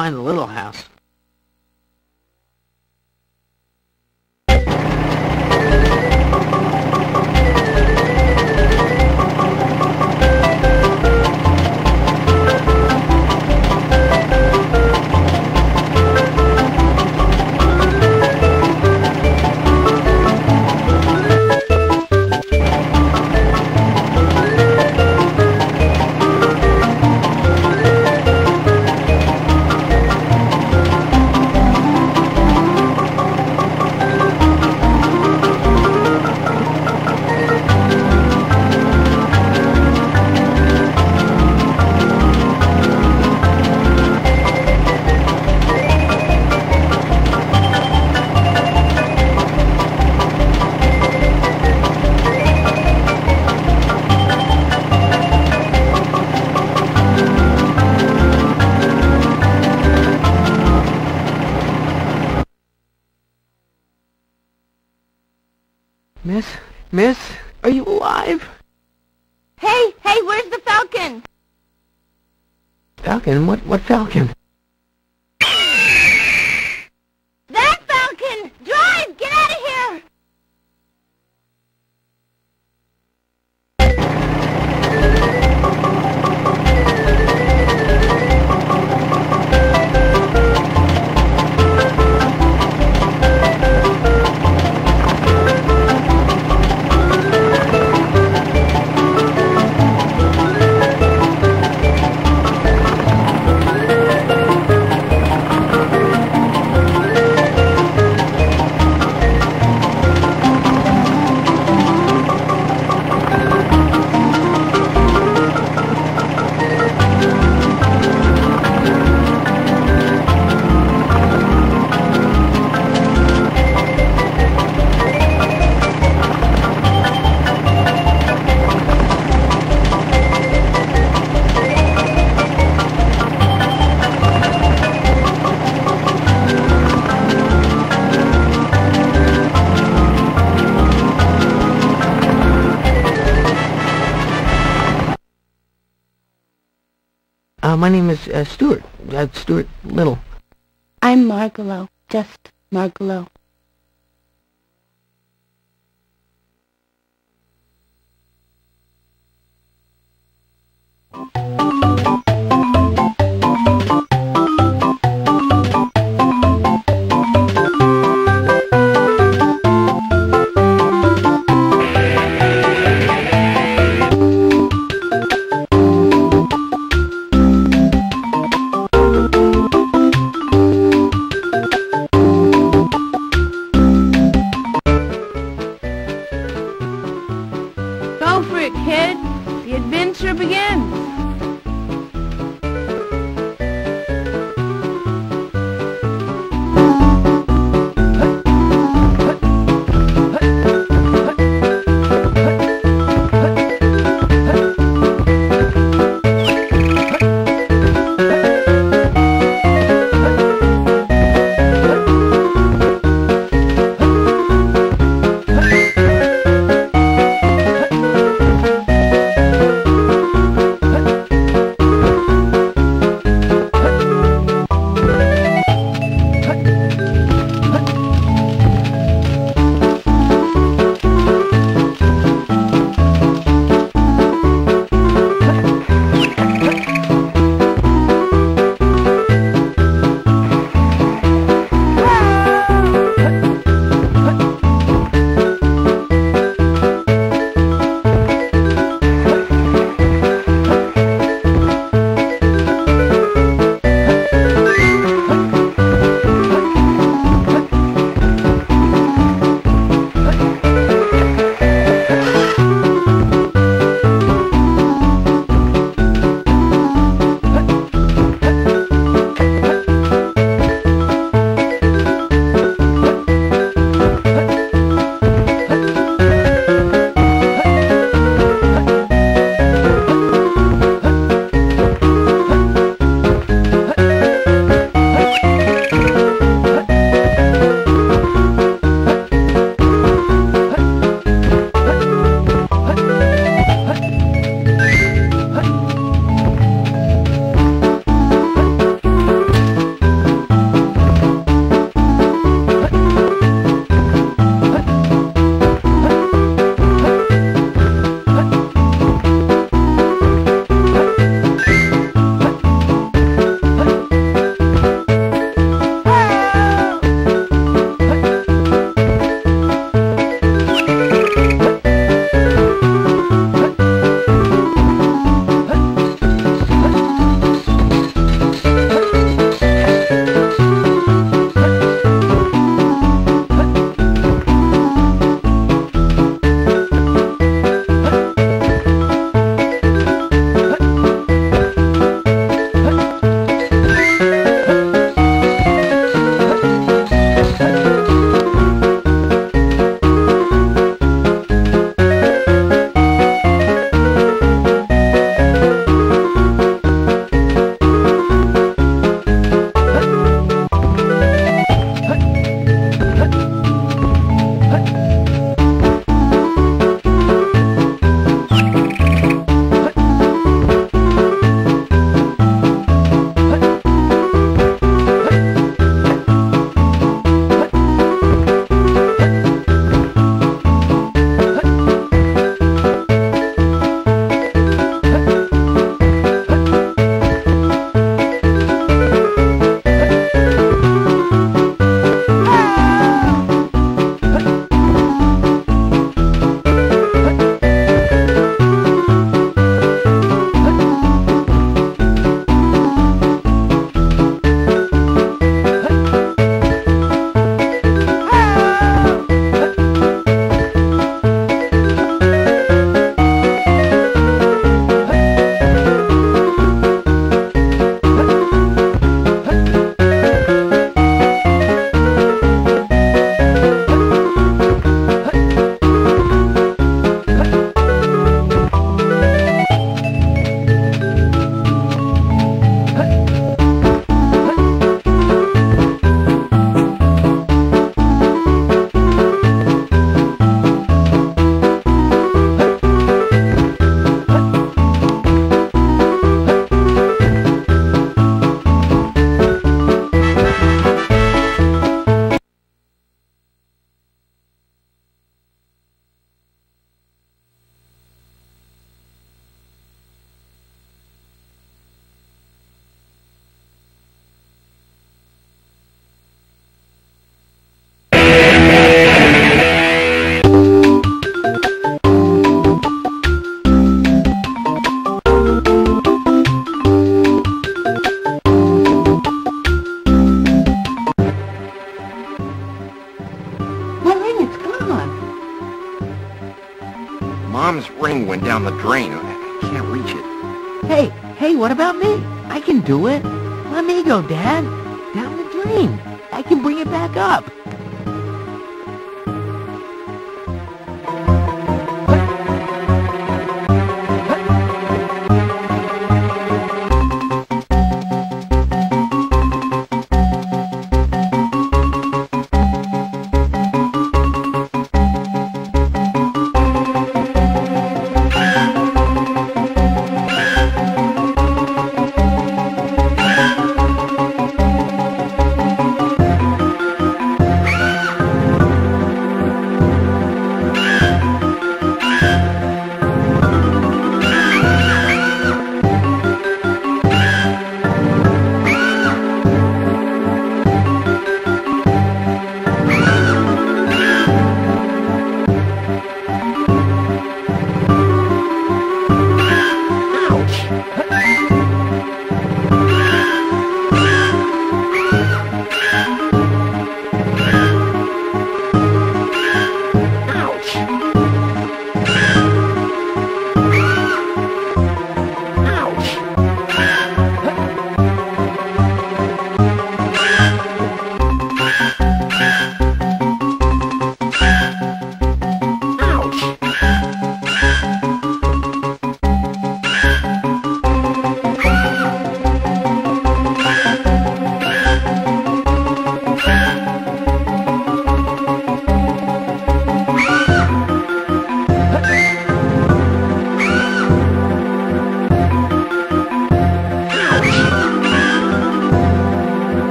find the little house. Miss? Miss? Are you alive? Hey, hey, where's the falcon? Falcon? What, what falcon? Uh, Stuart. Uh, Stuart Little. I'm Margalo. Just Margalo. Go for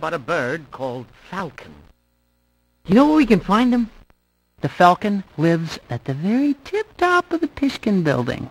about a bird called falcon. You know where we can find him? The falcon lives at the very tip top of the Pishkin building.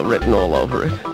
Written all over it.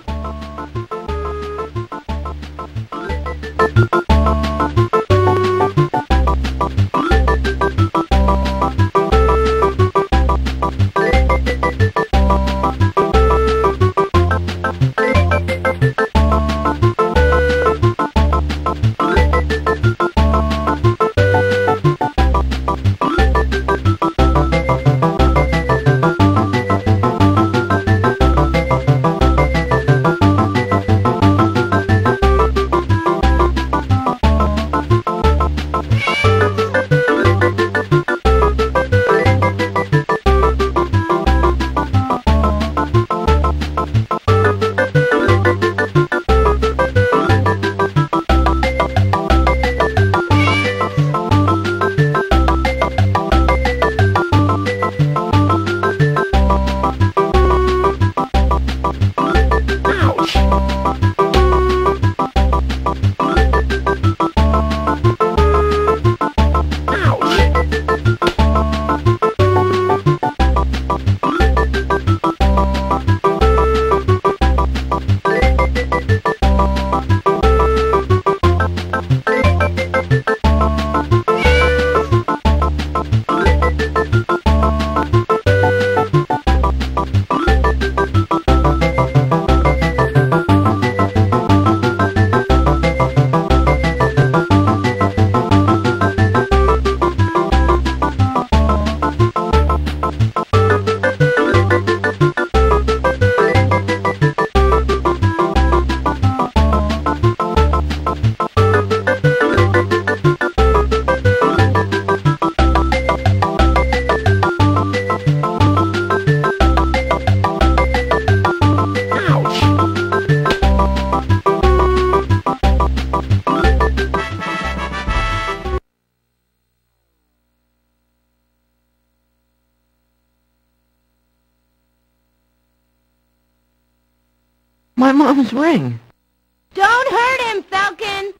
My mom's ring. Don't hurt him, Falcon!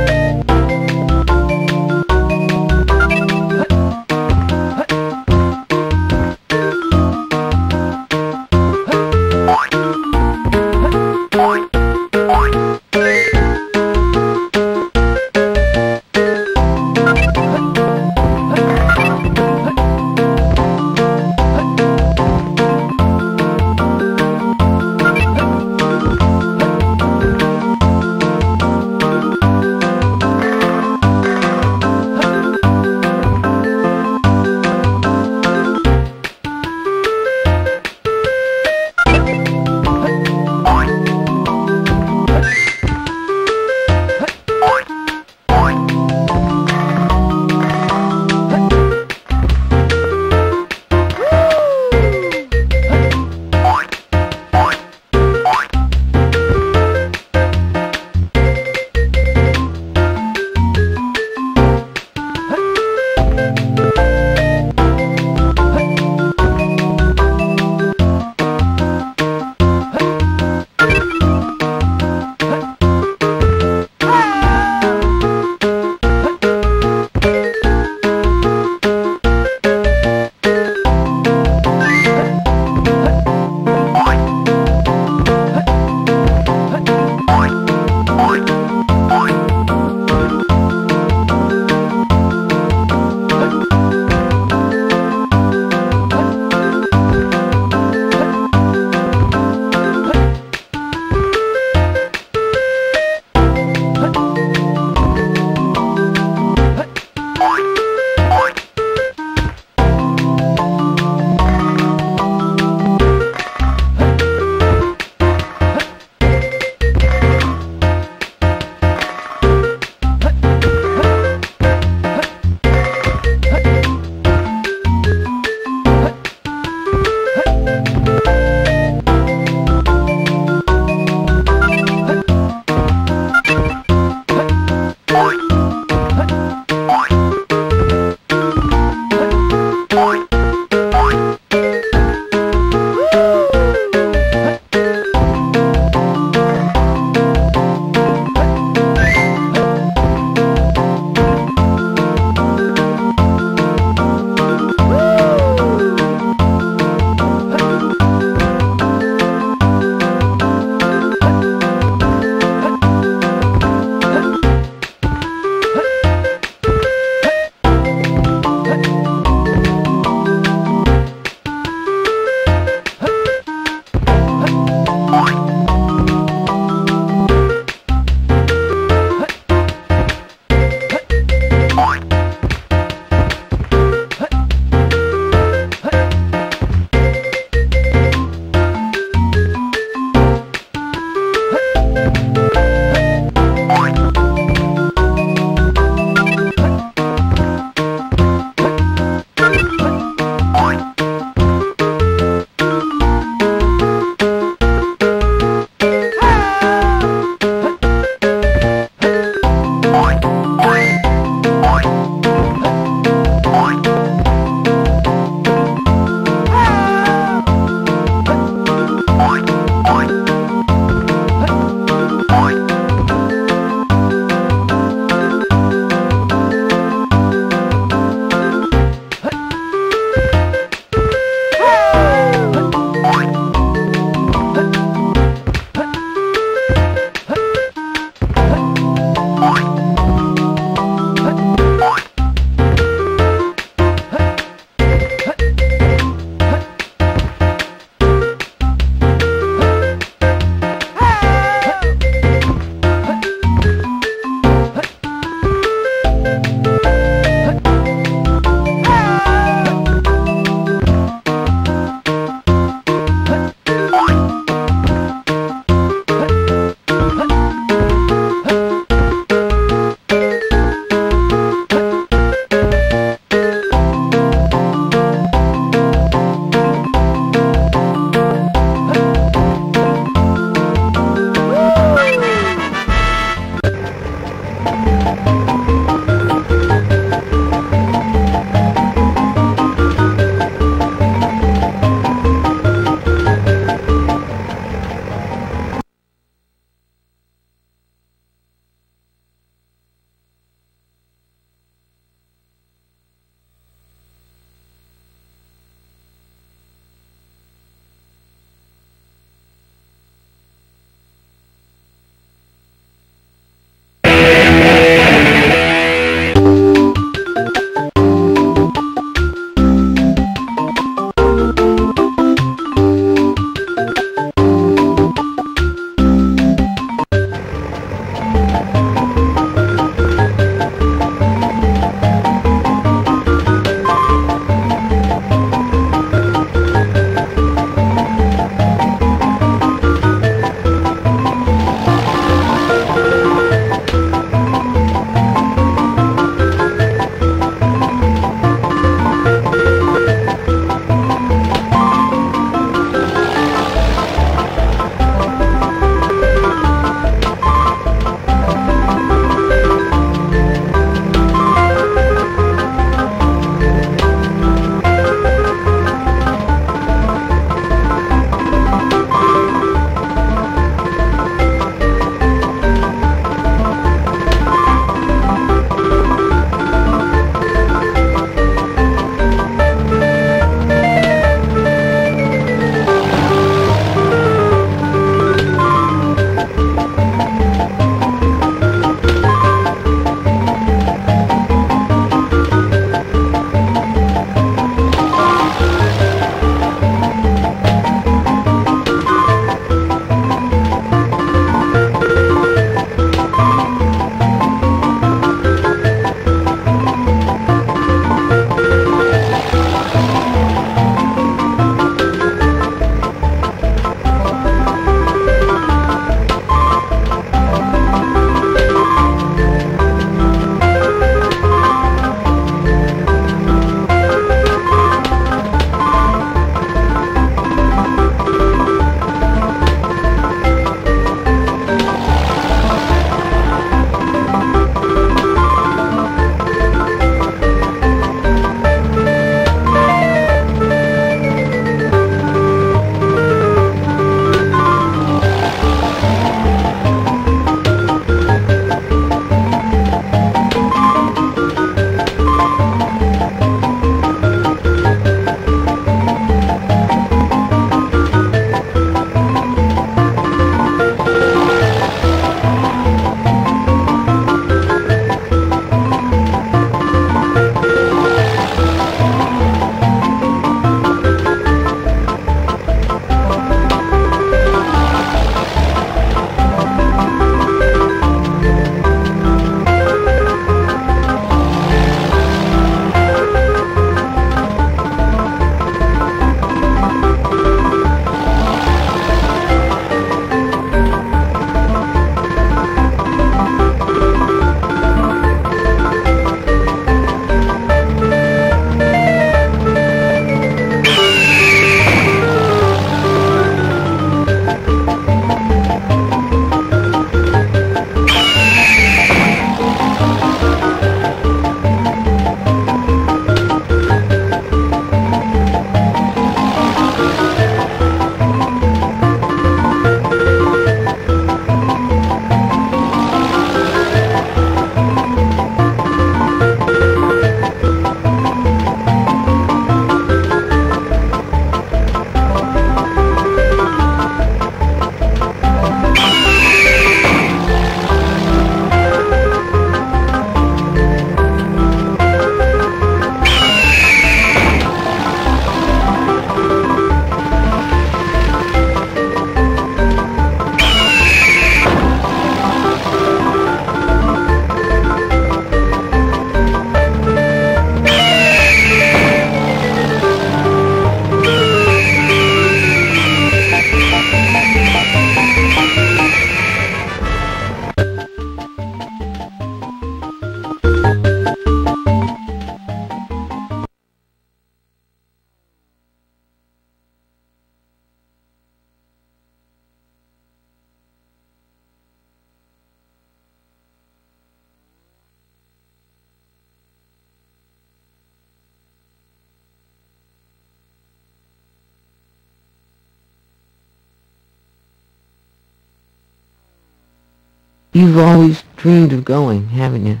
You've always dreamed of going, haven't you?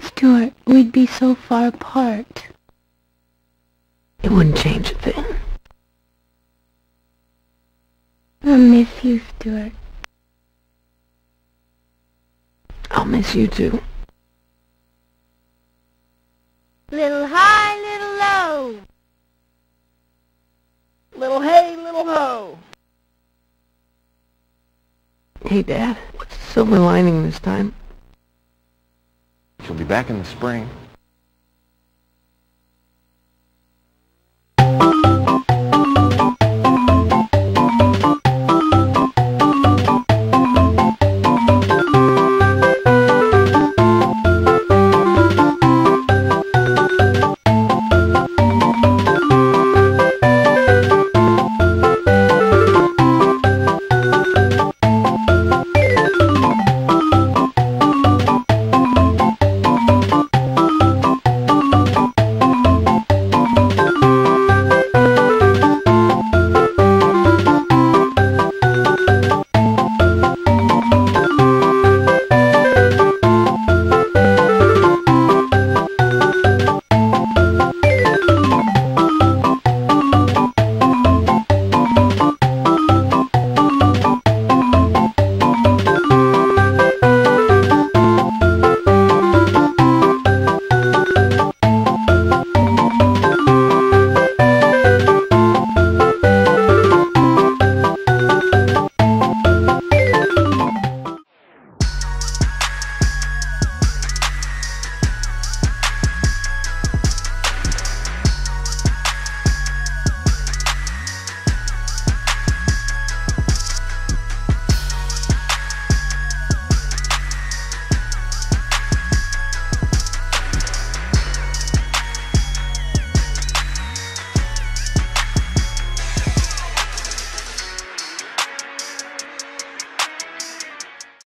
Stuart, we'd be so far apart. It wouldn't change a thing. I miss you, Stuart. I'll miss you too. Little high, little low. Little hey, little ho. Hey, Dad. What's the silver lining this time? She'll be back in the spring.